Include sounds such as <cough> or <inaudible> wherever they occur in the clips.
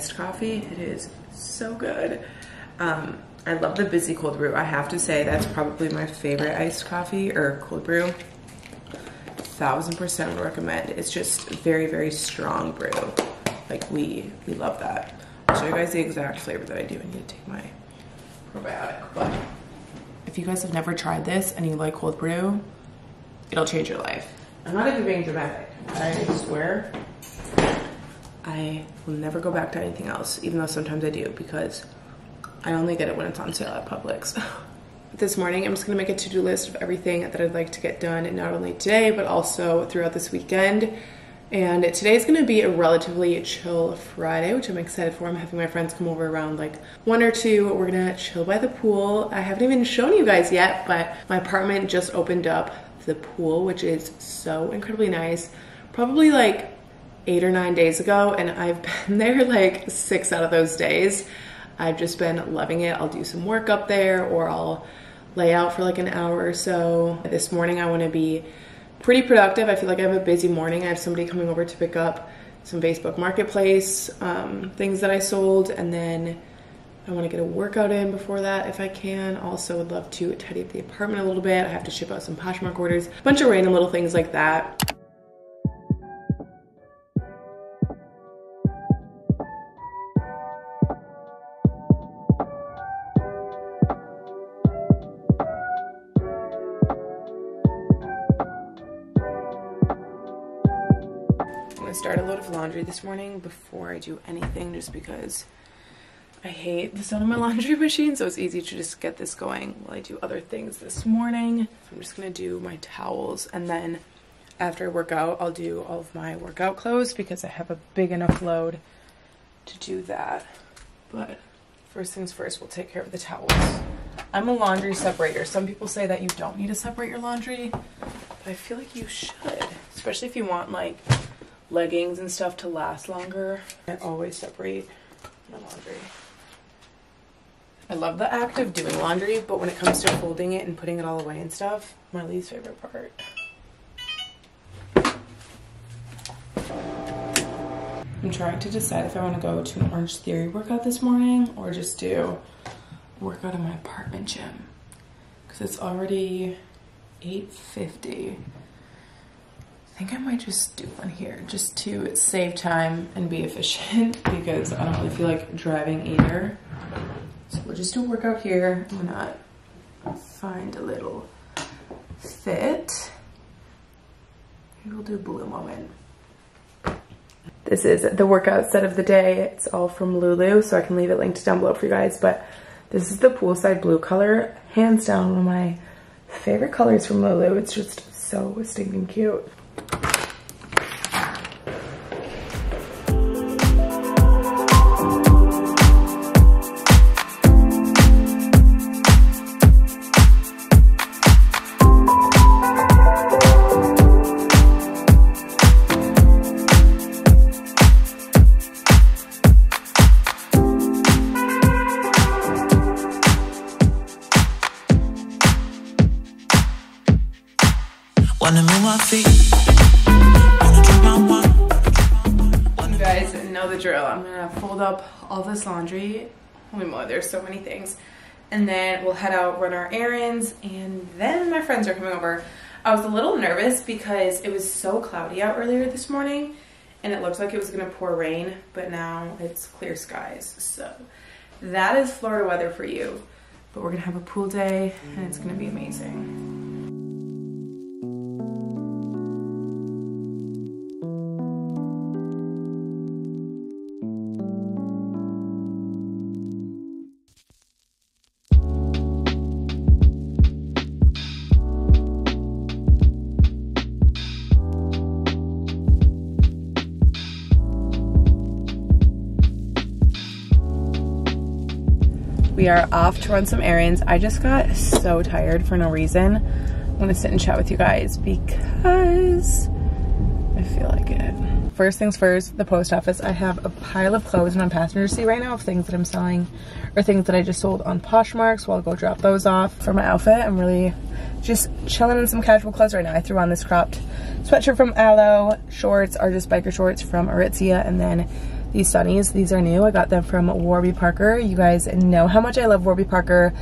iced coffee. It is so good. Um, I love the Bizzy Cold Brew. I have to say that's probably my favorite iced coffee or cold brew. Thousand percent recommend. It's just very, very strong brew. Like we, we love that. I'll show you guys the exact flavor that I do. I need to take my probiotic. But if you guys have never tried this and you like cold brew, it'll change your life. I'm not even being dramatic. I swear I will never go back to anything else, even though sometimes I do because I only get it when it's on sale at Publix. <laughs> this morning, I'm just gonna make a to-do list of everything that I'd like to get done, not only today, but also throughout this weekend. And today is gonna be a relatively chill Friday, which I'm excited for. I'm having my friends come over around like one or two. We're gonna chill by the pool. I haven't even shown you guys yet, but my apartment just opened up the pool, which is so incredibly nice. Probably like eight or nine days ago, and I've <laughs> been there like six out of those days. I've just been loving it. I'll do some work up there or I'll lay out for like an hour or so. This morning I want to be pretty productive. I feel like I have a busy morning. I have somebody coming over to pick up some Facebook Marketplace um, things that I sold, and then I want to get a workout in before that if I can. Also, would love to tidy up the apartment a little bit. I have to ship out some Poshmark orders, a bunch of random little things like that. Start a load of laundry this morning before I do anything just because I hate the sound of my <laughs> laundry machine so it's easy to just get this going while I do other things this morning. So I'm just gonna do my towels and then after I work out I'll do all of my workout clothes because I have a big enough load to do that. But first things first, we'll take care of the towels. I'm a laundry separator. Some people say that you don't need to separate your laundry, but I feel like you should, especially if you want like leggings and stuff to last longer. I always separate my laundry. I love the act of doing laundry, but when it comes to folding it and putting it all away and stuff, my least favorite part. I'm trying to decide if I want to go to an Orange Theory workout this morning or just do a workout in my apartment gym because it's already 8.50 think I might just do one here just to save time and be efficient <laughs> because I don't really feel like driving either. So we'll just do a workout here. I'm find a little fit. Maybe we'll do Blue Moment. This is the workout set of the day. It's all from Lulu, so I can leave it linked down below for you guys. But this is the poolside blue color. Hands down, one of my favorite colors from Lulu. It's just so stinking cute. Wanna move my feet. You guys know the drill. I'm gonna fold up all this laundry. Holy moly, there's so many things. And then we'll head out, run our errands, and then my friends are coming over. I was a little nervous because it was so cloudy out earlier this morning and it looked like it was gonna pour rain, but now it's clear skies. So that is Florida weather for you. But we're gonna have a pool day and it's gonna be amazing. We are off to run some errands. I just got so tired for no reason. I'm gonna sit and chat with you guys because I feel like it. First things first, the post office. I have a pile of clothes in my passenger seat right now of things that I'm selling or things that I just sold on Poshmark, so I'll go drop those off. For my outfit, I'm really just chilling in some casual clothes right now. I threw on this cropped sweatshirt from Alo. Shorts are just biker shorts from Aritzia, and then these sunnies. These are new. I got them from Warby Parker. You guys know how much I love Warby Parker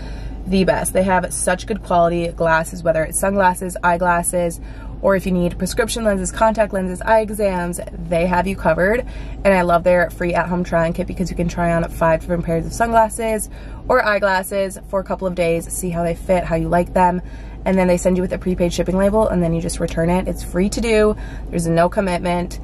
the best. They have such good quality glasses, whether it's sunglasses, eyeglasses, or if you need prescription lenses, contact lenses, eye exams, they have you covered. And I love their free at-home try-on kit because you can try on five different pairs of sunglasses or eyeglasses for a couple of days, see how they fit, how you like them. And then they send you with a prepaid shipping label and then you just return it. It's free to do. There's no commitment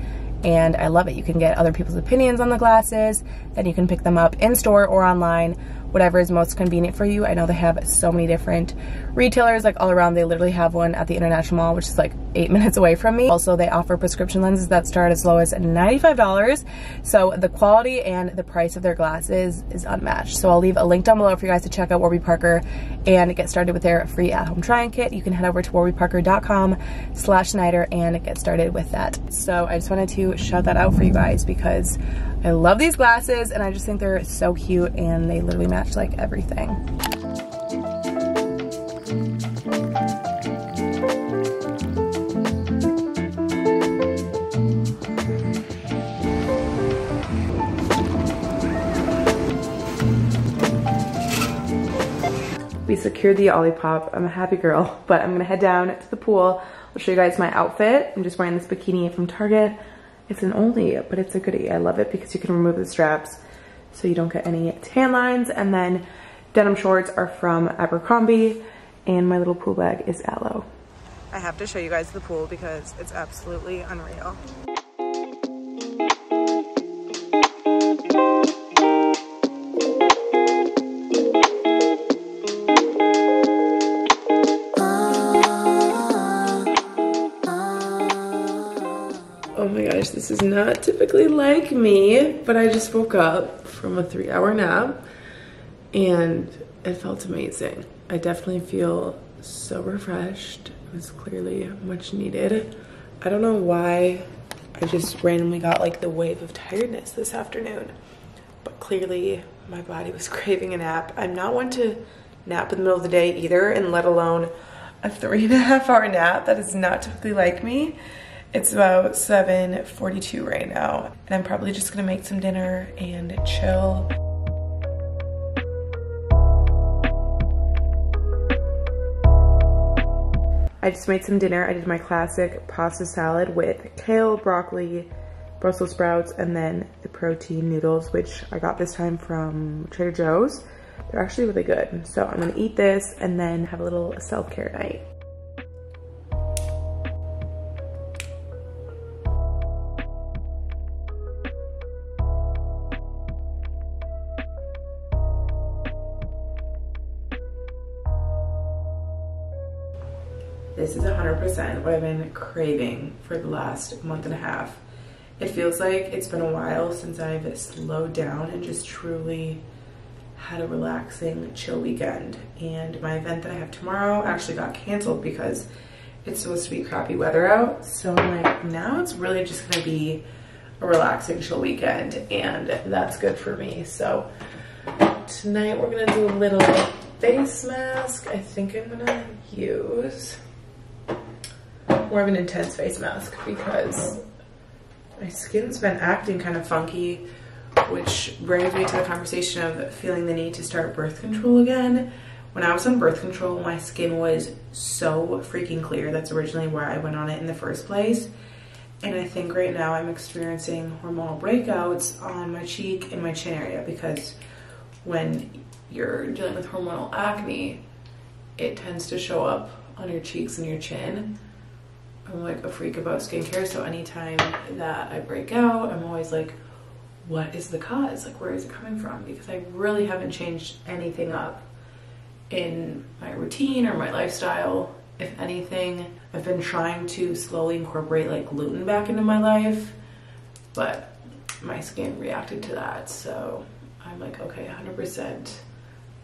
and I love it. You can get other people's opinions on the glasses, then you can pick them up in store or online whatever is most convenient for you. I know they have so many different retailers like all around. They literally have one at the International Mall, which is like eight <laughs> minutes away from me. Also, they offer prescription lenses that start as low as $95. So the quality and the price of their glasses is unmatched. So I'll leave a link down below for you guys to check out Warby Parker and get started with their free at-home try-on kit. You can head over to warbyparker.com slash Snyder and get started with that. So I just wanted to shout that out for you guys because I love these glasses and I just think they're so cute and they literally match like everything. We secured the Olipop. I'm a happy girl, <laughs> but I'm gonna head down to the pool. I'll show you guys my outfit. I'm just wearing this bikini from Target. It's an oldie, but it's a goodie. I love it because you can remove the straps so you don't get any tan lines. And then denim shorts are from Abercrombie and my little pool bag is Alo. I have to show you guys the pool because it's absolutely unreal. Not typically like me, but I just woke up from a three hour nap and it felt amazing. I definitely feel so refreshed. It was clearly much needed. I don't know why I just randomly got like the wave of tiredness this afternoon, but clearly my body was <laughs> craving a nap. I'm not one to nap in the middle of the day either, and let alone a three and a half hour nap. That is not typically like me. It's about 7.42 right now, and I'm probably just gonna make some dinner and chill. I just made some dinner. I did my classic pasta salad with kale, broccoli, Brussels sprouts, and then the protein noodles, which I got this time from Trader Joe's. They're actually really good. So I'm gonna eat this and then have a little self-care night. This is 100% what I've been craving for the last month and a half. It feels like it's been a while since I've slowed down and just truly had a relaxing, chill weekend. And my event that I have tomorrow actually got canceled because it's supposed to be crappy weather out. So I'm like, now it's really just gonna be a relaxing, chill weekend, and that's good for me. So tonight we're gonna do a little face mask. I think I'm gonna use more of an intense face mask because my skin's been acting kind of funky, which brings me to the conversation of feeling the need to start birth control again. When I was on birth control, my skin was so freaking clear. That's originally why I went on it in the first place. And I think right now I'm experiencing hormonal breakouts on my cheek and my chin area because when you're dealing with hormonal acne, it tends to show up on your cheeks and your chin. I'm like a freak about skincare, so anytime that I break out, I'm always like, what is the cause? Like, where is it coming from? Because I really haven't changed anything up in my routine or my lifestyle. If anything, I've been trying to slowly incorporate like gluten back into my life, but my skin reacted to that. So I'm like, okay, 100%,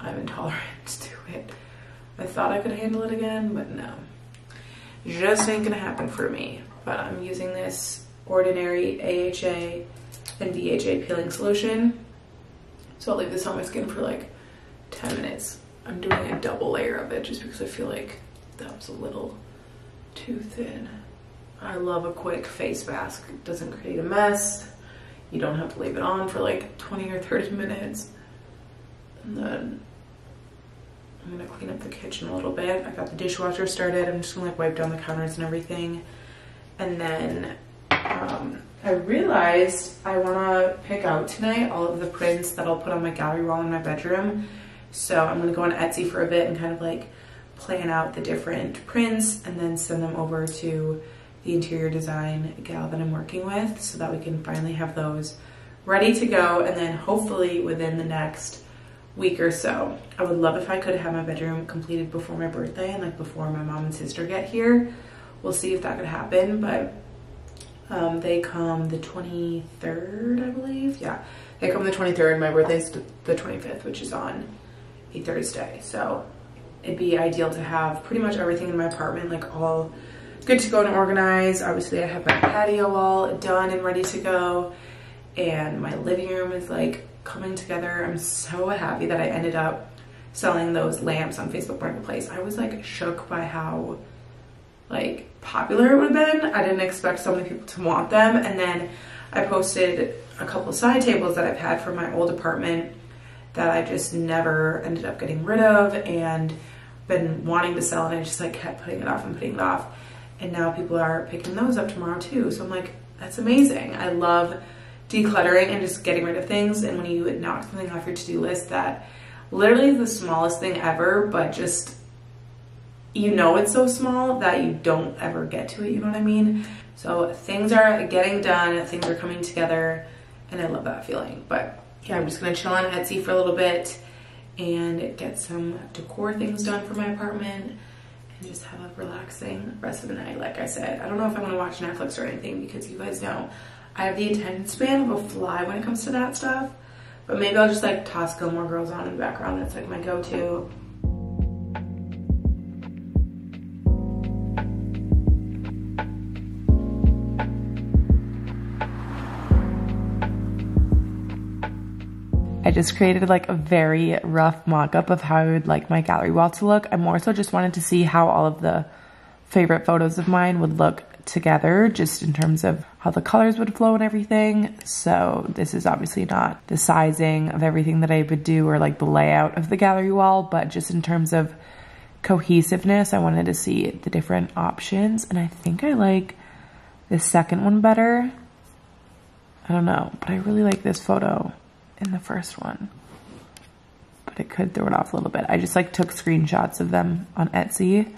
I'm intolerant <laughs> to it. I thought I could handle it again, but no just ain't gonna happen for me. But I'm using this Ordinary AHA and BHA peeling solution. So I'll leave this on my skin for like 10 minutes. I'm doing a double layer of it just because I feel like that was a little too thin. I love a quick face mask. It doesn't create a mess. You don't have to leave it on for like 20 or 30 minutes. And then I'm gonna clean up the kitchen a little bit. I got the dishwasher started. I'm just gonna like wipe down the counters and everything. And then um, I realized I wanna pick out tonight all of the prints that I'll put on my gallery wall in my bedroom. So I'm gonna go on Etsy for a bit and kind of like plan out the different prints and then send them over to the interior design gal that I'm working with so that we can finally have those ready to go and then hopefully within the next week or so. I would love if I could have my bedroom completed before my birthday and like before my mom and sister get here. We'll see if that could happen, but um, they come the 23rd, I believe. Yeah, they come the 23rd. My birthday's the 25th, which is on a Thursday. So it'd be ideal to have pretty much everything in my apartment, like all good to go and organized. Obviously I have my patio all done and ready to go. And my living room is like coming together. I'm so happy that I ended up selling those lamps on Facebook Marketplace. I was like shook by how like popular it would have been. I didn't expect so many people to want them. And then I posted a couple side tables that I've had from my old apartment that I just never ended up getting rid of and been wanting to sell and I just like kept putting it off and putting it off. And now people are picking those up tomorrow too. So I'm like, that's amazing. I love decluttering and just getting rid of things. And when you knock something off your to-do list that literally the smallest thing ever, but just you know it's so small that you don't ever get to it, you know what I mean? So things are getting done, things are coming together, and I love that feeling. But yeah, I'm just gonna chill on Etsy for a little bit and get some decor things done for my apartment and just have a relaxing rest of the night. Like I said, I don't know if I'm gonna watch Netflix or anything because you guys know I have the attention span of a fly when it comes to that stuff. But maybe I'll just like toss Gilmore Girls on in the background. It's like my go-to. I just created like a very rough mock-up of how I would like my gallery wall to look. I more so just wanted to see how all of the favorite photos of mine would look together just in terms of how the colors would flow and everything. So this is obviously not the sizing of everything that I would do or like the layout of the gallery wall, but just in terms of cohesiveness, I wanted to see the different options. And I think I like the second one better. I don't know, but I really like this photo in the first one. But it could throw it off a little bit. I just like took screenshots of them on Etsy,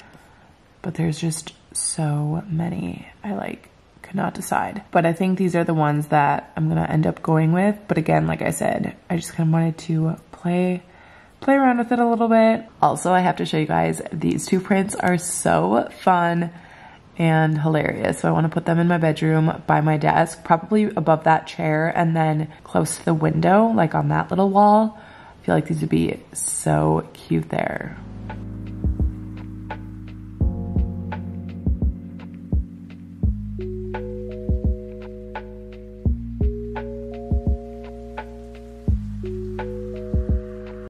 but there's just so many. I like could not decide. But I think these are the ones that I'm gonna end up going with. But again, like I said, I just kind of wanted to play play around with it a little bit. Also, I have to show you guys, these two prints are so fun and hilarious. So I want to put them in my bedroom by my desk, probably above that chair and then close to the window, like on that little wall. I feel like these would be so cute there.